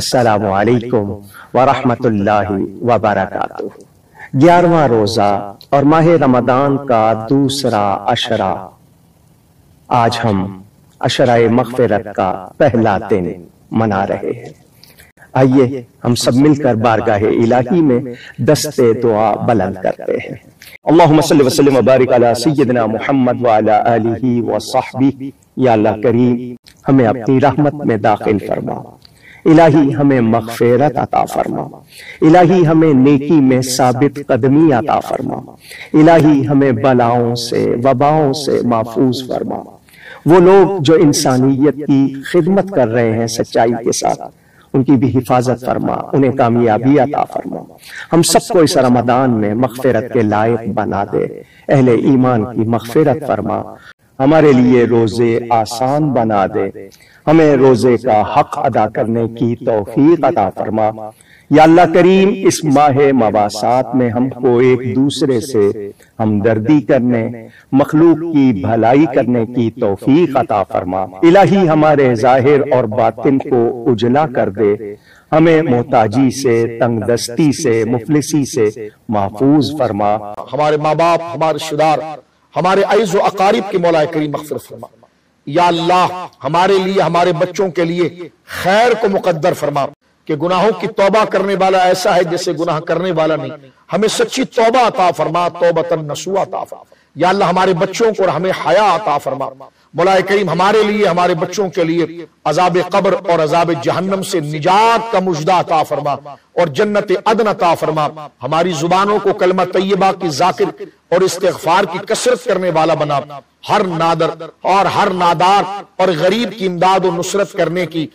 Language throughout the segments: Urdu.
السلام علیکم ورحمۃ اللہ وبرکاتہ۔ گیارہواں روزہ اور ماہ رمضان کا دوسرا اشرا آج ہم اشرا مغفرت کا پہلا دن منا رہے ہیں۔ آئیے ہم سب مل کر بارگاہ الہی میں دست دعا بلند کرتے ہیں۔ اللہم صلی وسلم وبارک علی سیدنا محمد وعلی آلہ وصحبہ یا اللہ کریم، ہمیں اپنی رحمت میں داخل فرما۔ الہی ہمیں مغفرت عطا فرما۔ الہی ہمیں نیکی میں ثابت قدمی عطا فرما۔ الہی ہمیں بلاؤں سے، وباؤں سے محفوظ فرما۔ وہ لوگ جو انسانیت کی خدمت کر رہے ہیں سچائی کے ساتھ، ان کی بھی حفاظت فرما، انہیں کامیابی عطا فرما۔ ہم سب کو اس رمضان میں مغفرت کے لائق بنا دے۔ اہل ایمان کی مغفرت فرما۔ ہمارے لیے روزے آسان بنا دے۔ ہمیں روزے کا حق ادا کرنے کی توفیق عطا فرما۔ یا اللہ کریم، اس ماہ مواسات میں ہم کو ایک دوسرے سے ہمدردی کرنے، مخلوق کی بھلائی کرنے کی توفیق عطا فرما۔ الہی ہمارے ظاہر اور باطن کو اجلا کر دے۔ ہمیں محتاجی سے تنگ دستی سے، مفلسی سے محفوظ فرما۔ ہمارے ماں باپ، ہمارے شدار ہمارے عیز و اقارب کی مولا کریم مغفرت فرما۔ یا اللہ، ہمارے لیے، ہمارے بچوں کے لیے خیر کو مقدر فرما۔ کہ گناہوں کی توبہ کرنے والا ایسا ہے جیسے گناہ کرنے والا نہیں۔ ہمیں سچی توبہ عطا فرما توبتن نسوہ عطا فرما۔ یا اللہ، ہمارے بچوں کو اور ہمیں حیاء عطا فرما۔ مولا کریم، ہمارے لیے، ہمارے بچوں کے لیے عذاب قبر اور عذاب جہنم سے نجات کا مجدہ عطا فرما اور جنت عدن عطا فرما۔ ہماری زبانوں کو کلمہ طیبہ کی ذاکر اور استغفار کی کثرت کرنے والا بنا، ہر نادر اور ہر نادار اور غریب کی امداد و نصرت کرنے کی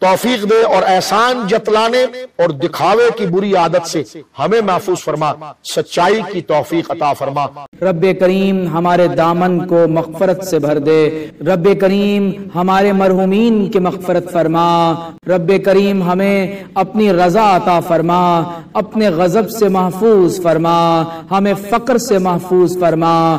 توفیق دے اور احسان جتلانے اور دکھاوے کی بری عادت سے ہمیں محفوظ فرما، سچائی کی توفیق عطا فرما۔ رب کریم ہمارے دامن کو مغفرت سے بھر دے۔ رب کریم ہمارے مرحومین کی مغفرت فرما۔ رب کریم ہمیں اپنی رضا عطا فرما، اپنے غضب سے محفوظ فرما۔ ہمیں فقر سے محفوظ فرما۔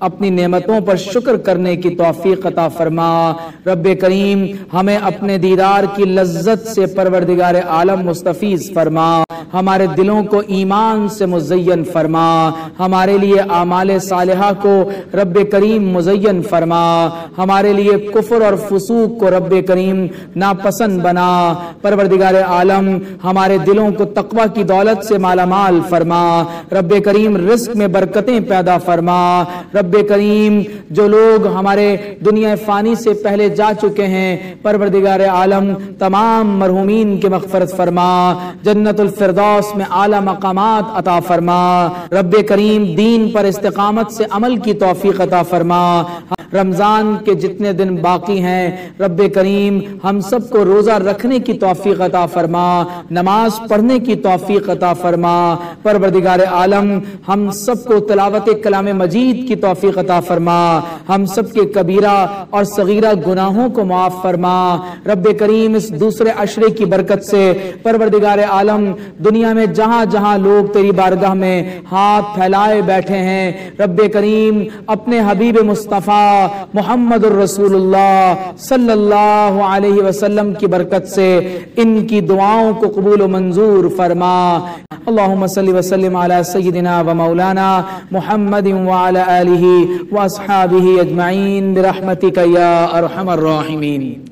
اپنی نعمتوں پر شکر کرنے کی توفیق عطا فرما۔ رب کریم ہمیں اپنے دیدار کی لذت سے پروردگار عالم مستفیض فرما۔ ہمارے دلوں کو ایمان سے مزین فرما، ہمارے لیے اعمال صالحہ کو رب کریم مزین فرما، ہمارے لیے کفر اور فسوق کو رب کریم ناپسند بنا۔ پروردگار عالم، ہمارے دلوں کو تقوی کی دولت سے مالا مال فرما۔ رب کریم رزق میں برکتیں پیدا فرما۔ رب کریم، جو لوگ ہمارے دنیا فانی سے پہلے جا چکے ہیں، پروردگار عالم، تمام مرحومین کے مغفرت فرما۔ جنت الفر فردوس میں اعلی مقامات عطا فرما۔ رب کریم دین پر استقامت سے عمل کی توفیق عطا فرما۔ رمضان کے جتنے دن باقی ہیں، رب کریم ہم سب کو روزہ رکھنے کی توفیق عطا فرما، نماز پڑھنے کی توفیق عطا فرما۔ پروردگار عالم، ہم سب کو تلاوت کلام مجید کی توفیق عطا فرما۔ ہم سب کے کبیرہ اور صغیرہ گناہوں کو معاف فرما۔ رب کریم اس دوسرے عشرے کی برکت سے، پروردگار عالم، دنیا میں جہاں جہاں لوگ تیری بارگاہ میں ہاتھ پھیلائے بیٹھے ہیں، رب کریم اپنے حبیب مصطفیٰ محمد الرسول اللہ صلی اللہ علیہ وسلم کی برکت سے ان کی دعاؤں کو قبول و منظور فرما۔ اللہم صلی وسلم علی سیدنا و مولانا محمد وعلی آلہ واصحابہ اجمعین برحمتک یا ارحم الراحمین۔